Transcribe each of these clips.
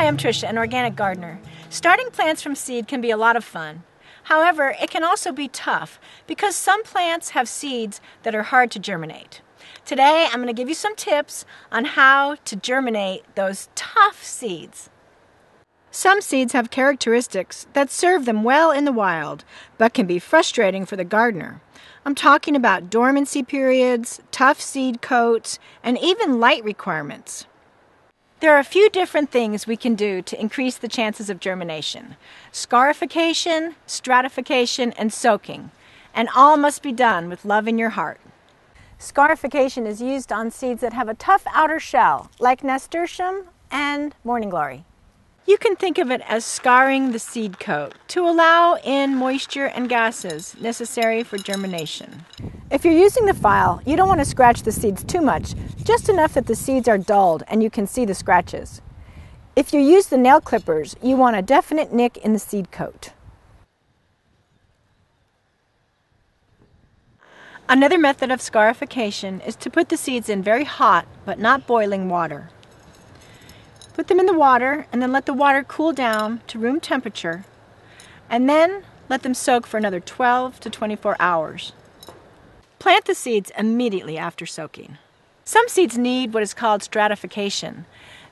Hi, I'm Tricia, an organic gardener. Starting plants from seed can be a lot of fun. However, it can also be tough because some plants have seeds that are hard to germinate. Today, I'm going to give you some tips on how to germinate those tough seeds. Some seeds have characteristics that serve them well in the wild, but can be frustrating for the gardener. I'm talking about dormancy periods, tough seed coats, and even light requirements. There are a few different things we can do to increase the chances of germination scarification, stratification, and soaking. And all must be done with love in your heart. Scarification is used on seeds that have a tough outer shell, like nasturtium and morning glory. You can think of it as scarring the seed coat to allow in moisture and gases necessary for germination. If you're using the file, you don't want to scratch the seeds too much, just enough that the seeds are dulled and you can see the scratches. If you use the nail clippers, you want a definite nick in the seed coat. Another method of scarification is to put the seeds in very hot but not boiling water. Put them in the water and then let the water cool down to room temperature and then let them soak for another 12 to 24 hours. Plant the seeds immediately after soaking. Some seeds need what is called stratification.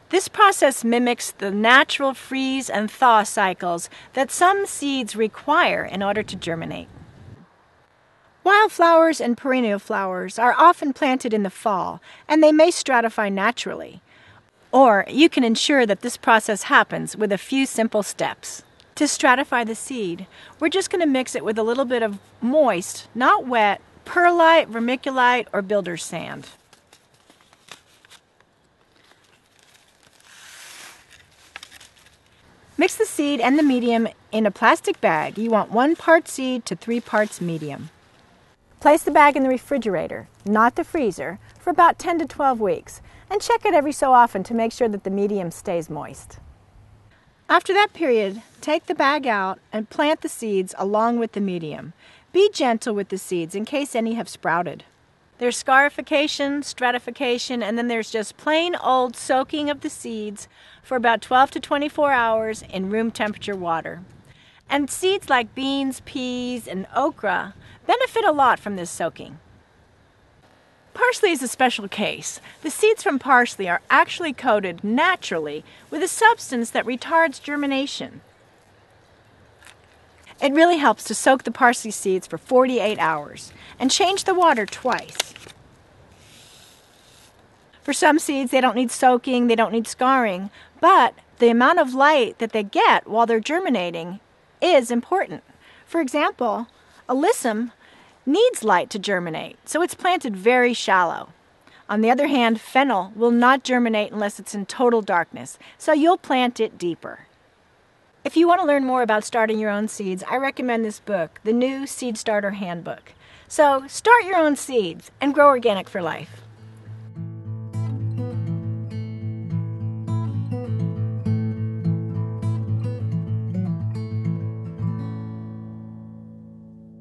This process mimics the natural freeze and thaw cycles that some seeds require in order to germinate. Wildflowers and perennial flowers are often planted in the fall, and they may stratify naturally. Or you can ensure that this process happens with a few simple steps. To stratify the seed, we're just going to mix it with a little bit of moist, not wet, perlite, vermiculite, or builder's sand. Mix the seed and the medium in a plastic bag. You want one part seed to three parts medium. Place the bag in the refrigerator, not the freezer, for about 10 to 12 weeks, and check it every so often to make sure that the medium stays moist. After that period, take the bag out and plant the seeds along with the medium. Be gentle with the seeds in case any have sprouted. There's scarification, stratification, and then there's just plain old soaking of the seeds for about 12 to 24 hours in room temperature water. And seeds like beans, peas, and okra benefit a lot from this soaking. Parsley is a special case. The seeds from parsley are actually coated naturally with a substance that retards germination. It really helps to soak the parsley seeds for 48 hours and change the water twice. For some seeds, they don't need soaking, they don't need scarring, but the amount of light that they get while they're germinating is important. For example, alyssum needs light to germinate, so it's planted very shallow. On the other hand, fennel will not germinate unless it's in total darkness, so you'll plant it deeper. If you want to learn more about starting your own seeds, I recommend this book, The New Seed Starter Handbook. So start your own seeds and grow organic for life.